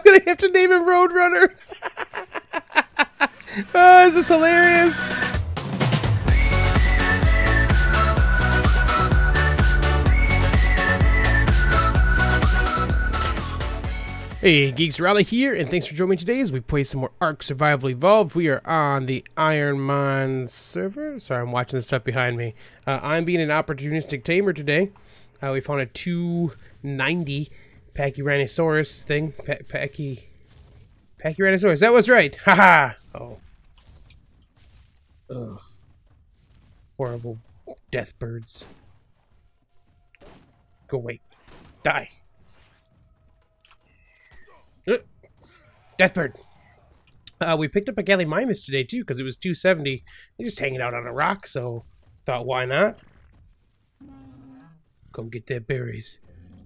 gonna have to name him Roadrunner. oh, this is hilarious. Hey, Geeks Arahli here, and thanks for joining me today as we play some more Ark Survival Evolved. We are on the Iron Mine server. Sorry, I'm watching the stuff behind me. Uh, I'm being an opportunistic tamer today. Uh, we found a 290 Pachyrhinosaurus thing. Pa Pachy... Pachyrhinosaurus, that was right! Haha! oh. Ugh. Horrible death birds. Go wait. Die. Uh, Deathbird. Uh, we picked up a Gallimimus today too because it was 270. He's just hanging out on a rock, so thought why not? Come get their berries.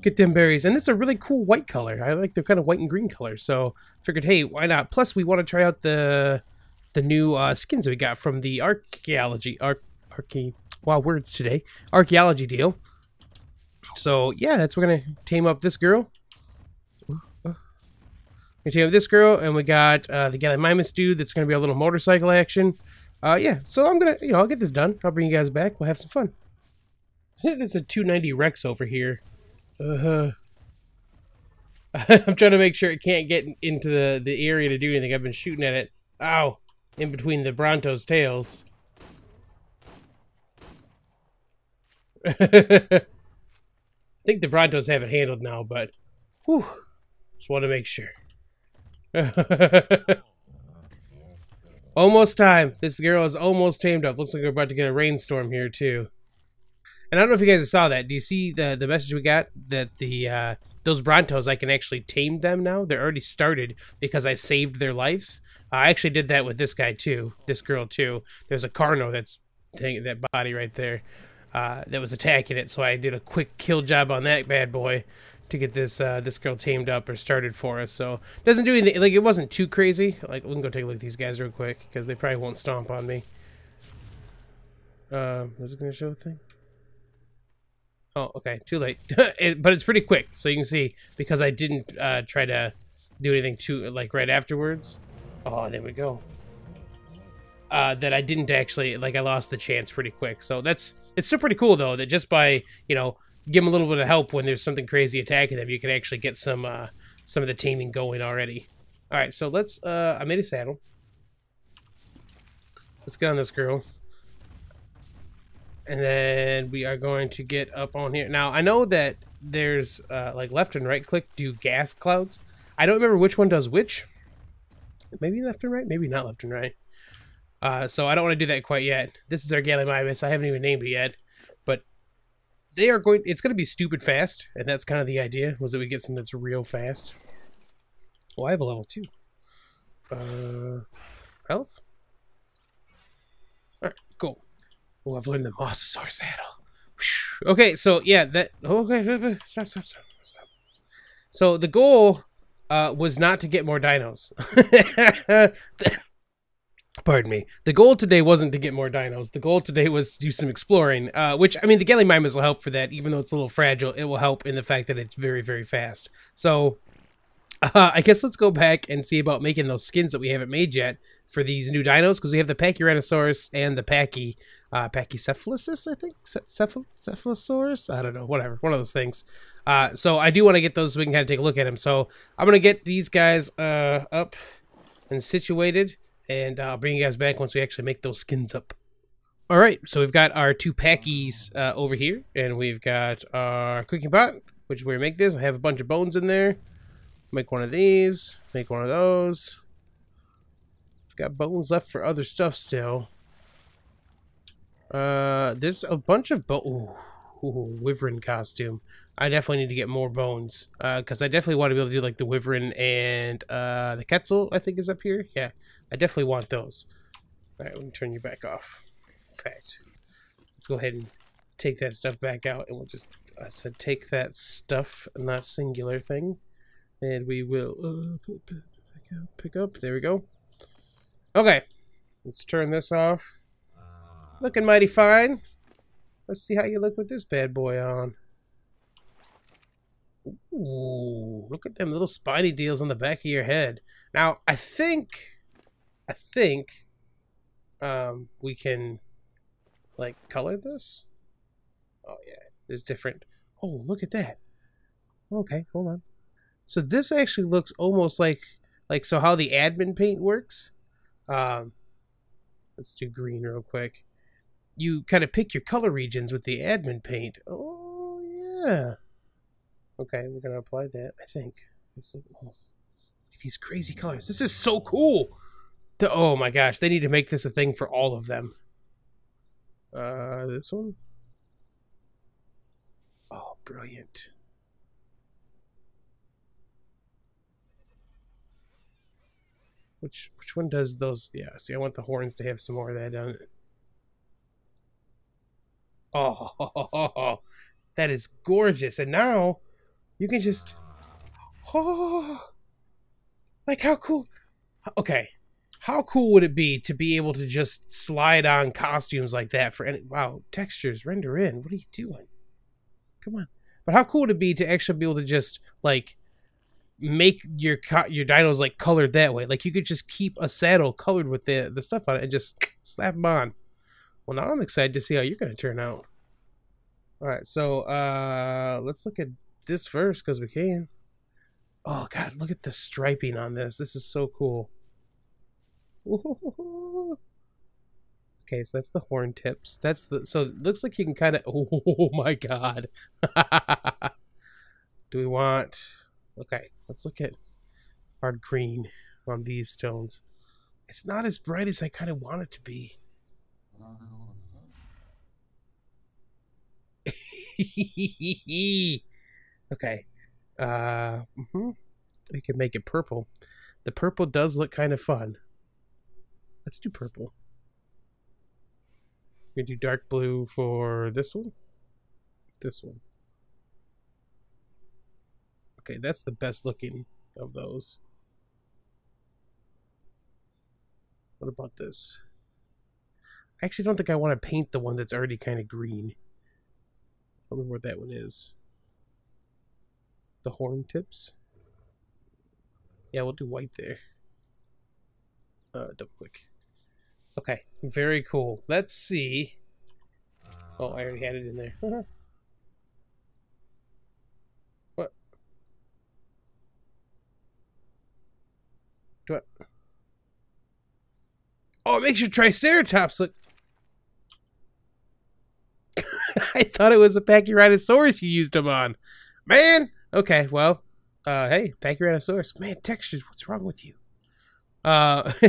Get them berries. And it's a really cool white color. I like the kind of white and green color. So figured, hey, why not? Plus, we want to try out the the new uh, skins we got from the archaeology arch archae wow words today archaeology deal. So yeah, that's we're gonna tame up this girl. We tame up this girl, and we got uh, the Gallimimus dude. That's gonna be a little motorcycle action. Uh, yeah. So I'm gonna, you know, I'll get this done. I'll bring you guys back. We'll have some fun. There's a 290 Rex over here. Uh, I'm trying to make sure it can't get into the, the area to do anything. I've been shooting at it. Ow! In between the Bronto's tails. I think the Brontos have it handled now, but whew, just want to make sure. almost time. This girl is almost tamed up. Looks like we're about to get a rainstorm here too. And I don't know if you guys saw that. Do you see the the message we got that the uh, those Brontos I can actually tame them now? They're already started because I saved their lives. Uh, I actually did that with this guy too. This girl too. There's a Carno that's that body right there uh, that was attacking it. So I did a quick kill job on that bad boy to get this uh, this girl tamed up or started for us. So doesn't do anything. Like it wasn't too crazy. Like we can go take a look at these guys real quick because they probably won't stomp on me. Uh, was it gonna show a thing? Oh, okay, too late. it, but it's pretty quick, so you can see because I didn't uh, try to do anything too like right afterwards. Oh, there we go. Uh, that I didn't actually like. I lost the chance pretty quick, so that's it's still pretty cool though. That just by you know give them a little bit of help when there's something crazy attacking them, you can actually get some uh, some of the taming going already. All right, so let's. Uh, I made a saddle. Let's get on this girl. And then we are going to get up on here. Now, I know that there's uh, like left and right click do gas clouds. I don't remember which one does which. Maybe left and right, maybe not left and right. Uh, so I don't want to do that quite yet. This is our Gallimimus. I haven't even named it yet. But they are going, it's going to be stupid fast. And that's kind of the idea, was that we get something that's real fast. Well, I have a level 2. Uh, health? Alright, cool. Oh, I've learned the Mosasaur saddle. Okay, so yeah, that. Okay, stop, stop, stop, stop. So the goal uh, was not to get more dinos. Pardon me. The goal today wasn't to get more dinos. The goal today was to do some exploring, uh, which, I mean, the Gallimimus will help for that. Even though it's a little fragile, it will help in the fact that it's very, very fast. So, uh, I guess let's go back and see about making those skins that we haven't made yet for these new dinos, because we have the Pachyrhinosaurus and the Pachy, uh, Pachycephalosis, I think? Cephal Cephalosaurus? I don't know, whatever, one of those things. Uh, so I do want to get those so we can kind of take a look at them. So I'm to get these guys uh, up and situated and I'll bring you guys back once we actually make those skins up. All right, so we've got our two packies uh, over here, and we've got our cooking pot, which is where we make this. I have a bunch of bones in there. Make one of these, make one of those. Got bones left for other stuff still. Uh, there's a bunch of bone. Ooh, wyvern costume. I definitely need to get more bones, Uh, because I definitely want to be able to do like the wyvern and uh, the quetzal. I think is up here. Yeah, I definitely want those. All right, let me turn you back off. In fact, let's go ahead and take that stuff back out, and we'll just, I said take that stuff, not singular thing, and we will uh, pick up, pick up. There we go. Okay, let's turn this off. Looking mighty fine. Let's see how you look with this bad boy on. Ooh, look at them little spiny deals on the back of your head. Now, I think, I think, um, we can, like, color this. Oh yeah, there's different. Oh, look at that. Okay, hold on. So this actually looks almost like, like so how the admin paint works. Um, let's do green real quick. You kind of pick your color regions with the admin paint. Oh yeah. Okay, we're gonna apply that. I think. Oh, these crazy colors. This is so cool. The, oh my gosh, they need to make this a thing for all of them. Uh, this one. Oh, brilliant. Which which one does those? Yeah, see, I want the horns to have some more of that on it. Oh, that is gorgeous. And now you can just, oh, like how cool. Okay, how cool would it be to be able to just slide on costumes like that for any? Wow, textures render in. What are you doing? Come on. But how cool would it be to actually be able to just like make your your dinos like colored that way. Like you could just keep a saddle colored with the the stuff on it and just slap them on. Well, now I'm excited to see how you're gonna turn out. All right, so uh let's look at this first because we can. Oh god, look at the striping on this. This is so cool. Okay, so that's the horn tips. That's the so it looks like you can kind of. Oh my god. Do we want? Okay, let's look at our green on these stones. It's not as bright as I kind of want it to be. okay. Uh, mm -hmm. We can make it purple. The purple does look kind of fun. Let's do purple. We do dark blue for this one. This one. Okay, that's the best looking of those. What about this? I actually don't think I want to paint the one that's already kind of green. I wonder what that one is. The horn tips? Yeah, we'll do white there. Uh, double click. Okay, very cool. Let's see. Oh, I already had it in there. Do what? Oh, it makes your Triceratops look... I thought it was a Pachyrhinosaurus you used them on. Man! Okay, well, uh, hey, Pachyrhinosaurus. Man, textures, what's wrong with you? Uh...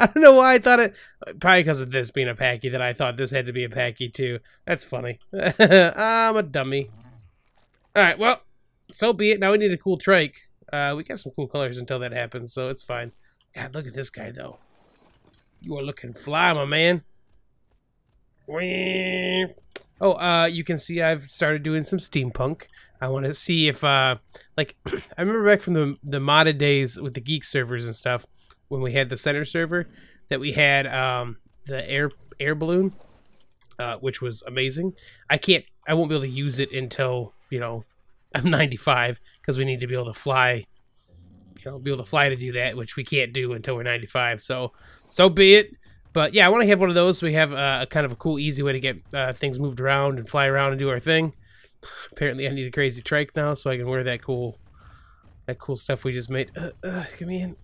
I don't know why I thought it. Probably because of this being a packy that I thought this had to be a packy too. That's funny. I'm a dummy. All right, well, so be it. Now we need a cool trike. Uh, we got some cool colors until that happens, so it's fine. God, look at this guy though. You are looking fly, my man. Oh, uh, you can see I've started doing some steampunk. I want to see if, uh, like, I remember back from the the modded days with the geek servers and stuff when we had the center server that we had um, the air air balloon, uh, which was amazing. I can't, I won't be able to use it until you know I'm 95 because we need to be able to fly. You know, be able to fly to do that, which we can't do until we're 95. So, so be it. But yeah, I want to have one of those. So we have uh, a kind of a cool, easy way to get uh, things moved around and fly around and do our thing. Apparently, I need a crazy trike now, so I can wear that cool, that cool stuff we just made. Uh, uh, come in.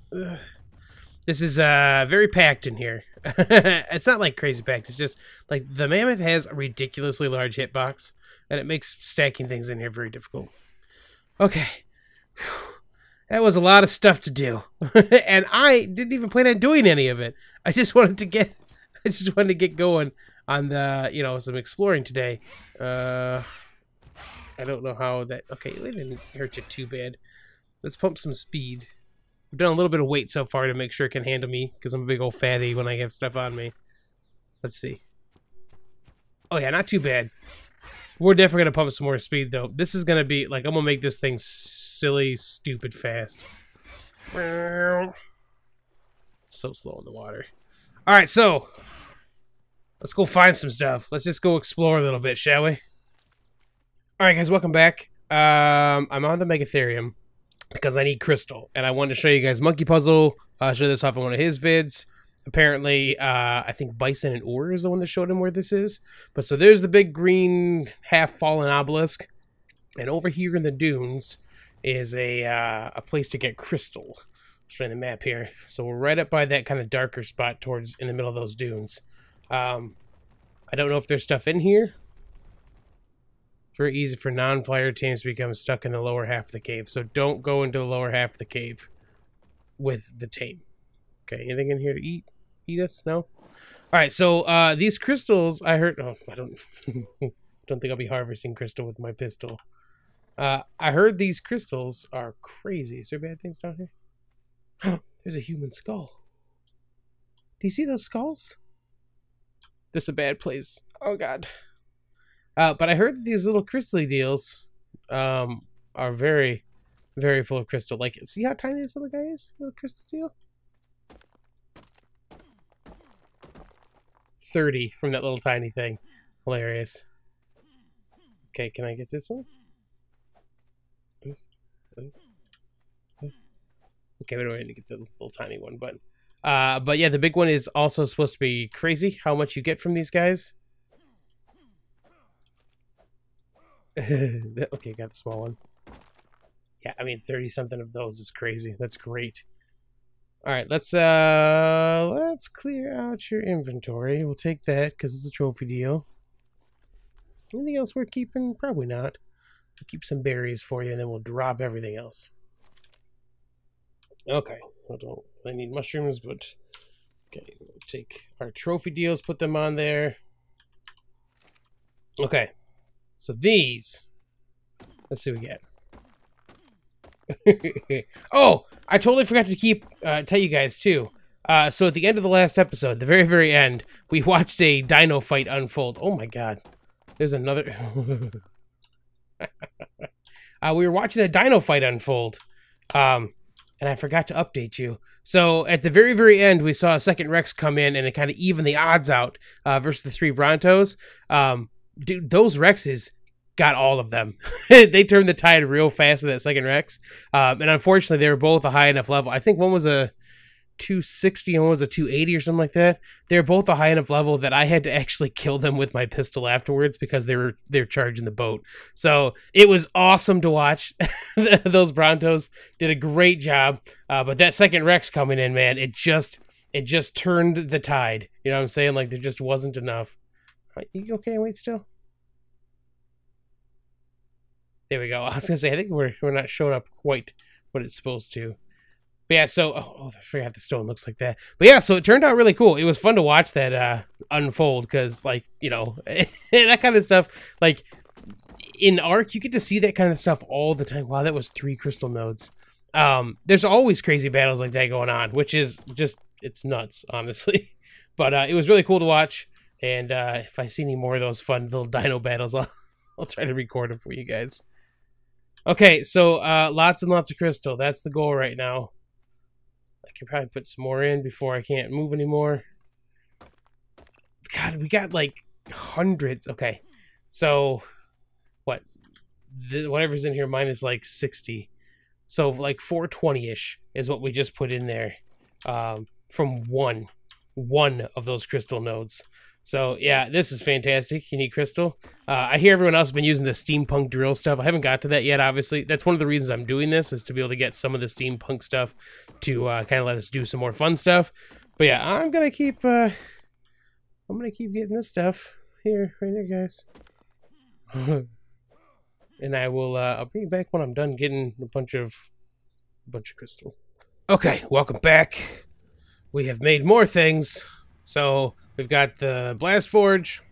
This is uh very packed in here. it's not like crazy packed. It's just like the mammoth has a ridiculously large hitbox, and it makes stacking things in here very difficult. Okay. Whew. That was a lot of stuff to do. and I didn't even plan on doing any of it. I just wanted to get I just wanted to get going on the, you know, some exploring today. Uh I don't know how that okay, it didn't hurt you too bad. Let's pump some speed. I've done a little bit of weight so far to make sure it can handle me because I'm a big old fatty when I have stuff on me. Let's see. Oh yeah, not too bad. We're definitely gonna pump some more speed though. This is gonna be like I'm gonna make this thing silly, stupid fast. So slow in the water. All right, so let's go find some stuff. Let's just go explore a little bit, shall we? All right, guys, welcome back. um, I'm on the Megatherium because I need crystal, and I wanted to show you guys Monkey Puzzle. Uh, showed this off in one of his vids. Apparently, uh, I think Bison and Ur is the one that showed him where this is. But so there's the big green half fallen obelisk, and over here in the dunes is a uh, a place to get crystal. Showing the map here. So we're right up by that kind of darker spot towards in the middle of those dunes. Um, I don't know if there's stuff in here. Very easy for non-flyer teams to become stuck in the lower half of the cave. So don't go into the lower half of the cave with the team. Okay, anything in here to eat? Eat us? No? All right, so uh, these crystals, I heard... Oh, I don't... don't think I'll be harvesting crystal with my pistol. Uh, I heard these crystals are crazy. Is there bad things down here? There's a human skull. Do you see those skulls? This is a bad place. Oh god. Uh, but I heard that these little crystally deals um, are very, very full of crystal. Like, see how tiny this little guy is? Little crystal deal. 30 from that little tiny thing. Hilarious. Okay, can I get this one? Okay, we don't need to get the little tiny one, but uh, but yeah, the big one is also supposed to be crazy. How much you get from these guys? okay, got the small one. Yeah, I mean, thirty something of those is crazy. That's great. All right, let's uh, let's clear out your inventory. We'll take that because it's a trophy deal. Anything else we're keeping? Probably not. We'll keep some berries for you, and then we'll drop everything else. Okay, I don't I need mushrooms, but okay, we'll take our trophy deals, put them on there. Okay, so these, let's see what we get. oh, I totally forgot to keep uh, tell you guys too. Uh, so at the end of the last episode, the very very end, we watched a dino fight unfold. Oh my god, there's another. uh, we were watching a dino fight unfold. Um, and I forgot to update you. So at the very, very end, we saw a second Rex come in and it kind of evened the odds out uh, versus the three Brontos. Um, dude, those Rexes got all of them. they turned the tide real fast with that second Rex. Um, and unfortunately, they were both a high enough level. I think one was a 260 and one was a 280 or something like that. They're both a high enough level that I had to actually kill them with my pistol afterwards because they were they're charging the boat. So it was awesome to watch. Those Brontos did a great job. Uh, but that second Rex coming in, man, it just it just turned the tide. You know what I'm saying? Like there just wasn't enough. You okay? Wait still. There we go. I was gonna say I think we're we're not showing up quite what it's supposed to. But yeah, so oh, oh, I forgot the stone looks like that. But yeah, so it turned out really cool. It was fun to watch that uh unfold because like, you know, that kind of stuff like in Ark you get to see that kind of stuff all the time. Wow, that was three crystal nodes. Um there's always crazy battles like that going on, which is just it's nuts, honestly. But uh it was really cool to watch and uh if I see any more of those fun little dino battles, I'll I'll try to record them for you guys. Okay, so uh lots and lots of crystal. That's the goal right now. I could probably put some more in before I can't move anymore. God, we got like hundreds. Okay, so what? Whatever's in here, mine is like 60. So like 420-ish is what we just put in there um, from one, one of those crystal nodes. So yeah, this is fantastic. You need crystal. Uh, I hear everyone else has been using the steampunk drill stuff. I haven't got to that yet. Obviously, that's one of the reasons I'm doing this is to be able to get some of the steampunk stuff to uh, kind of let us do some more fun stuff. But yeah, I'm gonna keep. Uh, I'm gonna keep getting this stuff here, right here, guys. and I will. Uh, I'll bring you back when I'm done getting a bunch of, a bunch of crystal. Okay, welcome back. We have made more things. So We've got the blast forge,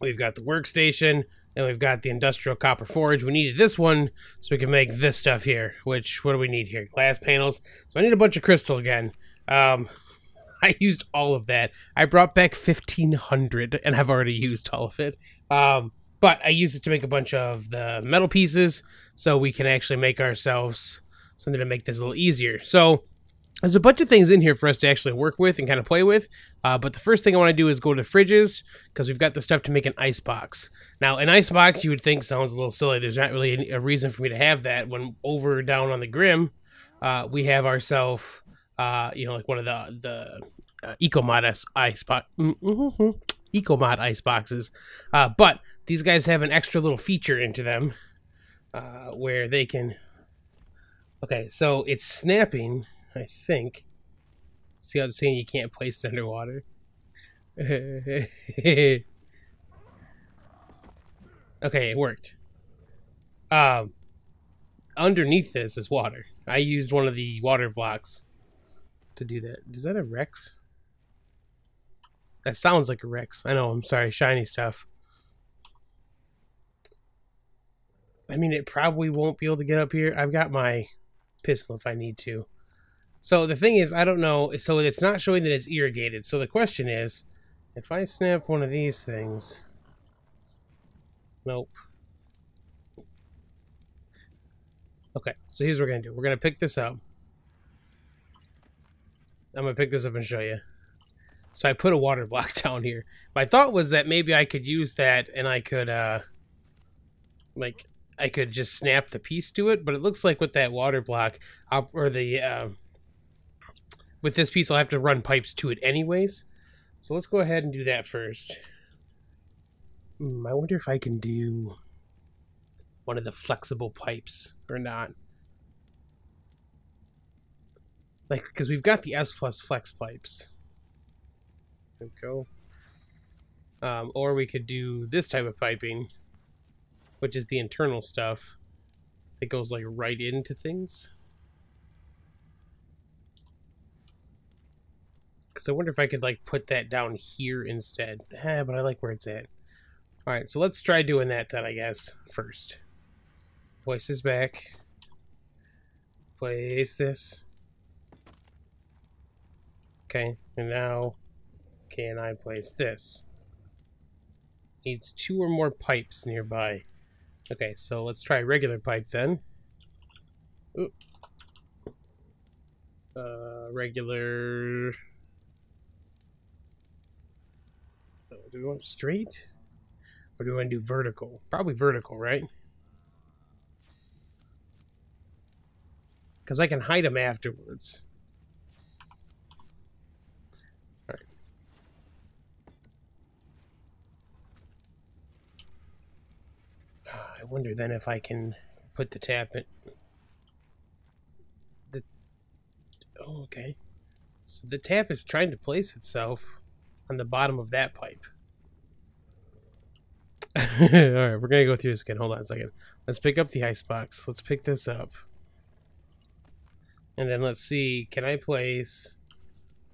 we've got the workstation, and we've got the industrial copper forge. We needed this one so we can make this stuff here, which, what do we need here? Glass panels. So I need a bunch of crystal again. Um, I used all of that. I brought back 1500 and I've already used all of it. Um, but I used it to make a bunch of the metal pieces so we can actually make ourselves something to make this a little easier. So there's a bunch of things in here for us to actually work with and kind of play with. Uh, but the first thing I want to do is go to fridges because we've got the stuff to make an ice box. Now, an ice box you would think sounds a little silly. There's not really a reason for me to have that when over down on the Grim, uh, we have ourselves, uh, you know, like one of the the uh, EcoMod ice, box, mm-hmm, EcoMod ice boxes. Uh, but these guys have an extra little feature into them uh, where they can. Okay, so it's snapping I think. See how it's saying you can't place it underwater? okay, it worked. Um, underneath this is water. I used one of the water blocks to do that. Is that a Rex? That sounds like a Rex. I know, I'm sorry, shiny stuff. I mean, it probably won't be able to get up here. I've got my pistol if I need to. So the thing is, I don't know. So it's not showing that it's irrigated. So the question is, if I snap one of these things, nope. Okay, so here's what we're gonna do. We're gonna pick this up. I'm gonna pick this up and show you. So I put a water block down here. My thought was that maybe I could use that and I could, uh, like, I could just snap the piece to it. But it looks like with that water block, or the, uh, with this piece, I'll have to run pipes to it anyways. So let's go ahead and do that first. Hmm, I wonder if I can do one of the flexible pipes or not. Like, because we've got the S plus flex pipes. There we go. Um, or we could do this type of piping, which is the internal stuff that goes like right into things. Because I wonder if I could, like, put that down here instead. Eh, but I like where it's at. Alright, so let's try doing that then, I guess, first. Place back. Place this. Okay, and now can I place this? Needs two or more pipes nearby. Okay, so let's try regular pipe then. Ooh. Uh, regular... Do we want straight? Or do we want to do vertical? Probably vertical, right? Because I can hide them afterwards. Alright. Ah, I wonder then if I can put the tap in. The oh, okay. So the tap is trying to place itself on the bottom of that pipe. All right, we're gonna go through this again. Hold on a second. Let's pick up the ice box. Let's pick this up. And then let's see, can I place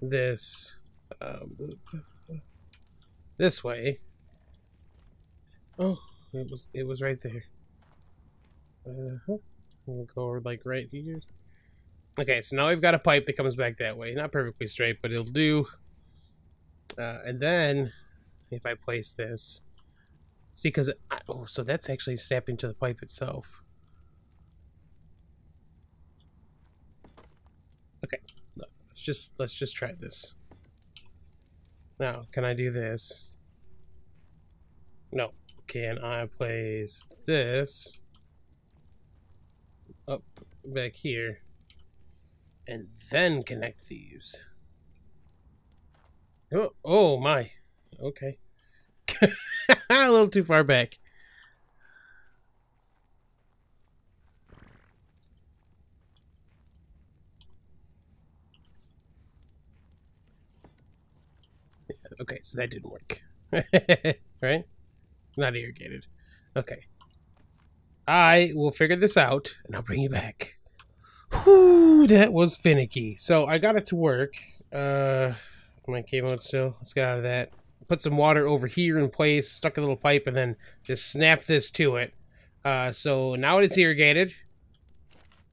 this um, this way? Oh, it was it was right there. Uh -huh. We'll go like right here. Okay, so now we've got a pipe that comes back that way. Not perfectly straight, but it'll do. Uh, and then, if I place this, See, because oh, so that's actually snapping to the pipe itself. Okay, let's just let's just try this. Now, can I do this? No. Can I place this up back here and then connect these? Oh, oh my. Okay. a little too far back. Okay, so that didn't work. right? Not irrigated. Okay. I will figure this out, and I'll bring you back. Whew, that was finicky. So I got it to work. Uh, my mode still. Let's get out of that put some water over here in place, stuck a little pipe, and then just snap this to it. Uh, so now it's irrigated.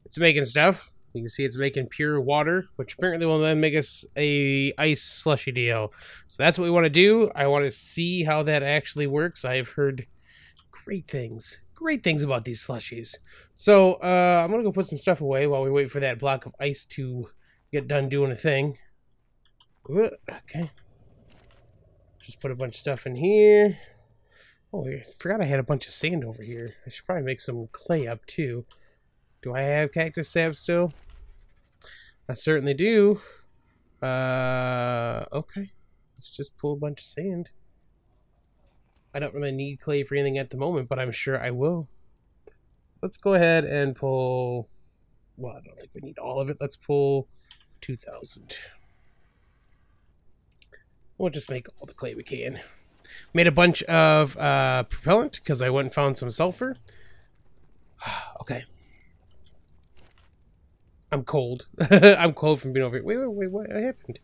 It's making stuff. You can see it's making pure water, which apparently will then make us a ice slushy deal. So that's what we want to do. I want to see how that actually works. I've heard great things, great things about these slushies. So uh, I'm gonna go put some stuff away while we wait for that block of ice to get done doing a thing. Okay. Just put a bunch of stuff in here. Oh, I forgot I had a bunch of sand over here. I should probably make some clay up too. Do I have cactus sap still? I certainly do. Uh, okay. Let's just pull a bunch of sand. I don't really need clay for anything at the moment, but I'm sure I will. Let's go ahead and pull... Well, I don't think we need all of it. Let's pull 2,000. We'll just make all the clay we can. Made a bunch of uh, propellant because I went and found some sulfur. okay. I'm cold. I'm cold from being over here. Wait, wait, wait, what happened?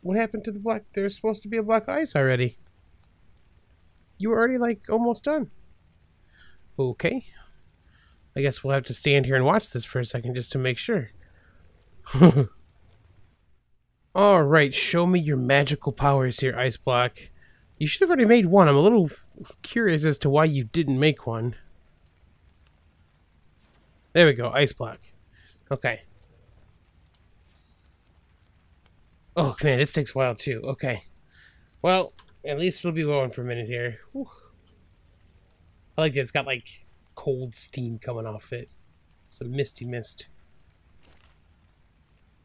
What happened to the black? There's supposed to be a black ice already. You were already, like, almost done. Okay. I guess we'll have to stand here and watch this for a second just to make sure. Alright, show me your magical powers here, Ice Block. You should have already made one. I'm a little curious as to why you didn't make one. There we go, Ice Block. Okay. Oh, man, this takes a while, too. Okay. Well, at least it'll be going for a minute here. Whew. I like that it's got, like, cold steam coming off it. Some misty mist.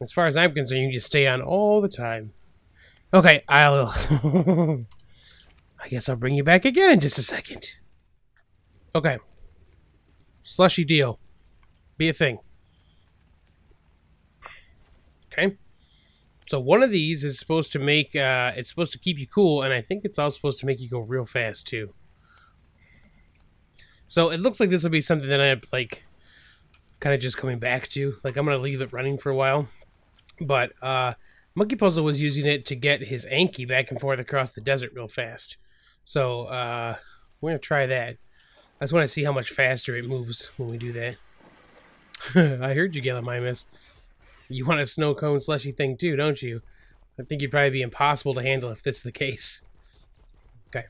As far as I'm concerned, you can just stay on all the time. Okay, I'll... I guess I'll bring you back again in just a second. Okay. Slushy deal. Be a thing. Okay. So one of these is supposed to make, uh, it's supposed to keep you cool, and I think it's also supposed to make you go real fast, too. So it looks like this will be something that I'm, like, kind of just coming back to. Like, I'm going to leave it running for a while. But, uh, Monkey Puzzle was using it to get his Anki back and forth across the desert real fast. So, uh, we're to try that. I just want to see how much faster it moves when we do that. I heard you, Gallimimus. You want a snow cone slushy thing too, don't you? I think you'd probably be impossible to handle if this is the case. Okay.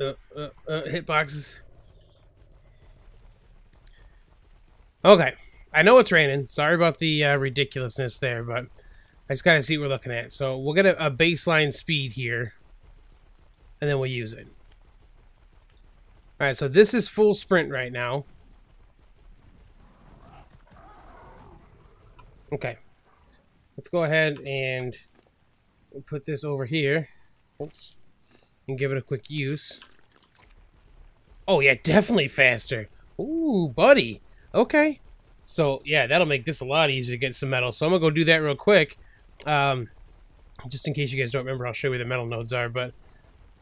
Uh, uh, uh, hitboxes. Okay. I know it's raining. Sorry about the uh, ridiculousness there, but I just gotta see what we're looking at. So we'll get a, a baseline speed here, and then we'll use it. Alright, so this is full sprint right now. Okay. Let's go ahead and put this over here. Oops. And give it a quick use. Oh, yeah, definitely faster. Ooh, buddy. Okay. So, yeah, that'll make this a lot easier to get some metal. So I'm to go do that real quick. Um, just in case you guys don't remember, I'll show you where the metal nodes are. But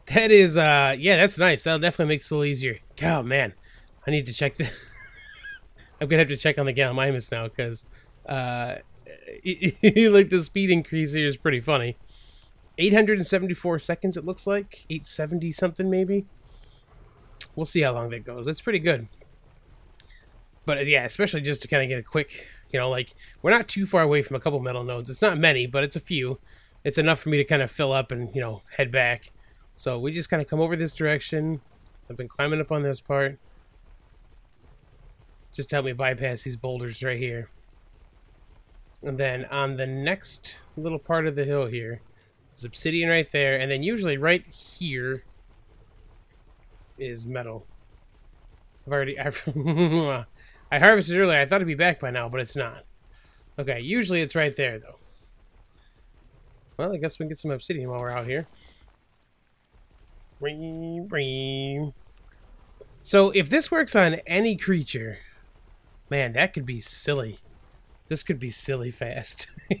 that is, uh, yeah, that's nice. That'll definitely make it a little easier. Oh, man. I need to check the... I'm to have to check on the Gallimimus now, because uh, like the speed increase here is pretty funny. 874 seconds it looks like. 870 something maybe. We'll see how long that goes. that's pretty good. But uh, yeah, especially just to kind of get a quick, you know, like we're not too far away from a couple metal nodes. It's not many, but it's a few. It's enough for me to kind of fill up and, you know, head back. So we just kind of come over this direction. I've been climbing up on this part. Just to help me bypass these boulders right here. And then on the next little part of the hill here, there's obsidian right there, and then usually right here is metal. I've already... I've I harvested earlier. I thought it'd be back by now, but it's not. Okay, usually it's right there, though. Well, I guess we can get some obsidian while we're out here. So, if this works on any creature, man, that could be silly. This could be silly fast.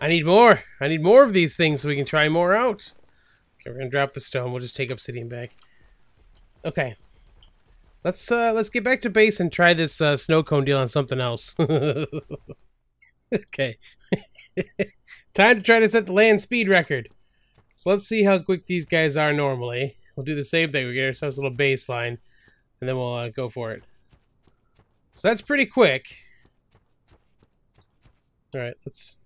I need more. I need more of these things so we can try more out. Okay, we're gonna drop the stone. We'll just take obsidian back. Okay. Let's uh let's get back to base and try this uh, snow cone deal on something else. okay. Time to try to set the land speed record. So let's see how quick these guys are normally. We'll do the same thing. We get ourselves a little baseline, and then we'll uh, go for it. So that's pretty quick. All right, let's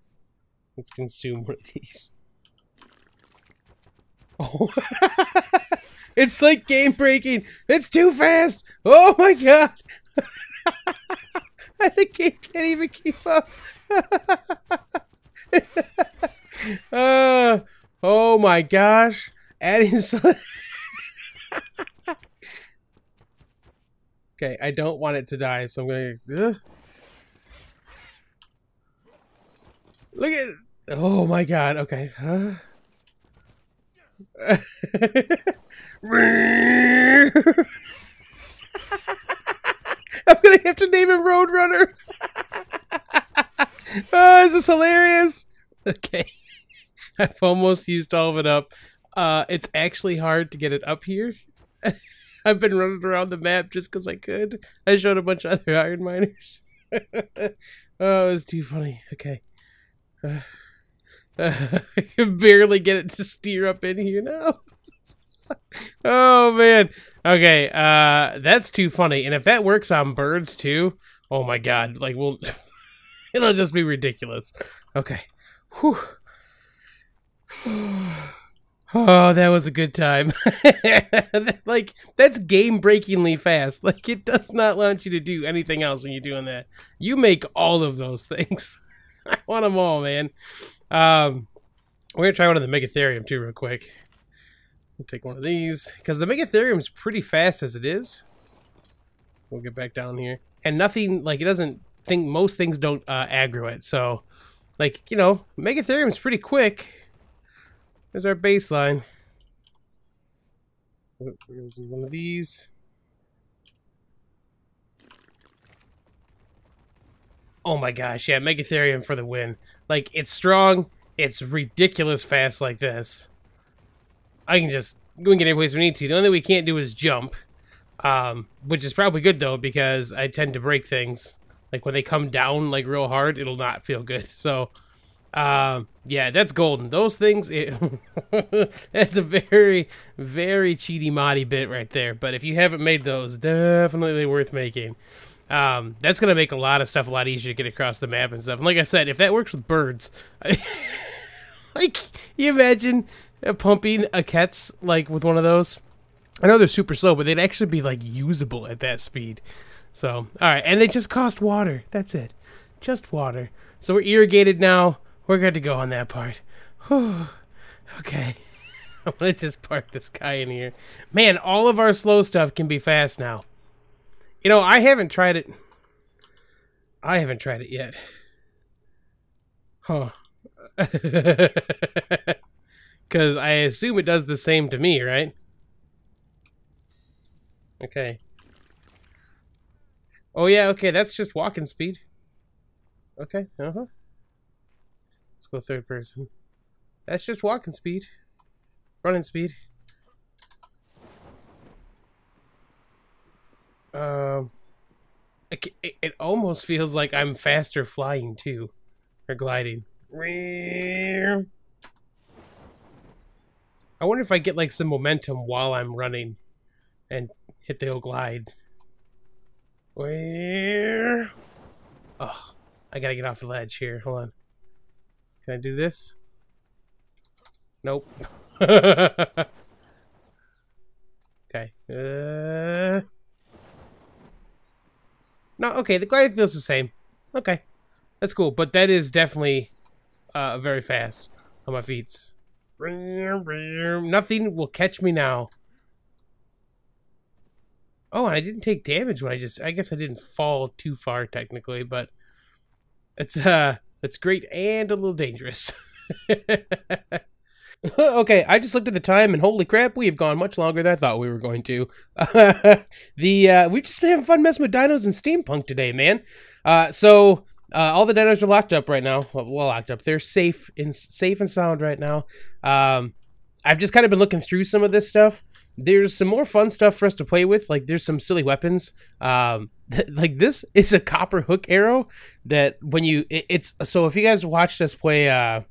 let's consume one of these. Oh, it's like game breaking. It's too fast. Oh my god. the game can't even keep up. uh, oh my gosh. Adding okay, I don't want it to die, so I'm gonna... Look at... Oh my god, okay. Huh? I'm gonna have to name him Roadrunner. oh, is this hilarious? Okay. I've almost used all of it up. Uh, it's actually hard to get it up here. I've been running around the map just because I could. I showed a bunch of other iron miners. oh, it was too funny. Okay. Uh, I can barely get it to steer up in here now. oh, man. Okay, uh, that's too funny. And if that works on birds too, oh my god, like we'll, it'll just be ridiculous. Okay, whew. Oh, that was a good time. like that's game breakingly fast. Like it does not want you to do anything else when you're doing that. You make all of those things. I want them all, man. Um, we're gonna try one of the Megatherium too, real quick. We'll take one of these. Because the Megatherium's pretty fast as it is. We'll get back down here. And nothing, like, it doesn't think, most things don't uh, aggro it. So, like, you know, Megatherium's pretty quick. There's our baseline. We're to do one of these. Oh my gosh, yeah, Megatherium for the win. Like, it's strong, it's ridiculous fast like this. I can just go and get any place we need to. The only thing we can't do is jump, um, which is probably good though because I tend to break things. Like when they come down like real hard, it'll not feel good. So, um, yeah, that's golden. Those things, it, that's a very, very cheaty moddy bit right there. But if you haven't made those, definitely worth making. Um, that's gonna make a lot of stuff a lot easier to get across the map and stuff. And like I said, if that works with birds, like you imagine pumping a Quetz like with one of those. I know they're super slow, but they'd actually be like usable at that speed. So, all right, and they just cost water. That's it, just water. So we're irrigated now. We're good to go on that part. Whew. Okay, I'm gonna just park this guy in here. Man, all of our slow stuff can be fast now. You know, I haven't tried it. I haven't tried it yet. Huh. Because I assume it does the same to me, right? Okay. Oh yeah, okay, that's just walking speed. Okay, uh-huh. Let's go third person. That's just walking speed. Running speed. Um, it, it, almost feels like I'm faster flying too, or gliding. I wonder if I get like some momentum while I'm running and hit the old glide. Where? Oh, I gotta get off the ledge here. Hold on. Can I do this? Nope. okay. Uh... No, okay, the glide feels the same. Okay. That's cool, but that is definitely uh, very fast on my feet. Nothing will catch me now. Oh, I didn't take damage when I just I guess I didn't fall too far technically, but it's uh it's great and a little dangerous. okay, I just looked at the time and holy crap, we have gone much longer than I thought we were going to. the uh we just been having fun messing with dinos and steampunk today, man. Uh so uh, all the dinos are locked up right now. Well, locked up. They're safe and safe and sound right now. Um, I've just kind of been looking through some of this stuff. There's some more fun stuff for us to play with. Like there's some silly weapons. Um, like this is a copper hook arrow that when you it, it's so if you guys watched us play uh,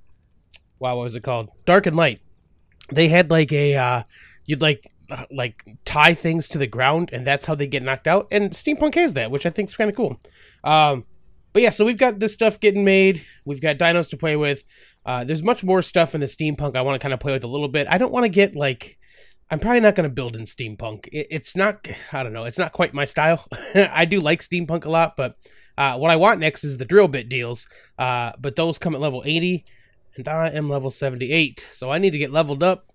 wow, what was it called? Dark and Light. They had like a uh, you'd like uh, like tie things to the ground and that's how they get knocked out. And steampunk has that, which I think is kind of cool. Um, but yeah, so we've got this stuff getting made. We've got dinos to play with. Uh, there's much more stuff in the steampunk I want to kind of play with a little bit. I don't want to get like. I'm probably not going to build in steampunk. It, it's not. I don't know. It's not quite my style. I do like steampunk a lot, but Uh, what I want next is the drill bit deals, uh, but those come at level 80, and I am level 78. So I need to get leveled up,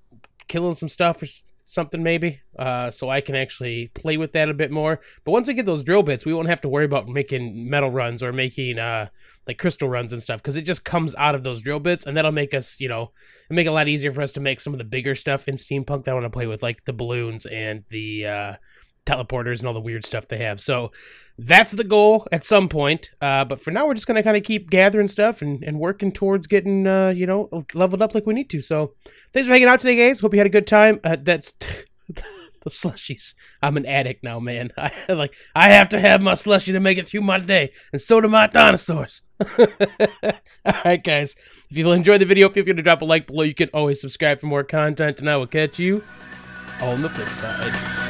killing some stuff or something maybe, uh, so I can actually play with that a bit more. But once we get those drill bits, we won't have to worry about making metal runs or making uh, like crystal runs and stuff because it just comes out of those drill bits, and that'll make us, you know, make it a lot easier for us to make some of the bigger stuff in steampunk that I want to play with, like the balloons and the uh, teleporters and all the weird stuff they have. So that's the goal at some point. Uh, but for now, we're just going to kind of keep gathering stuff and, and working towards getting, uh, you know, leveled up like we need to. So thanks for hanging out today, guys. Hope you had a good time. Uh, that's the slushies. I'm an addict now, man. I like I have to have my slushie to make it through my day, and so do my dinosaurs. All right, guys. If you've enjoyed the video, feel free to drop a like below. You can always subscribe for more content, and I will catch you on the flip side.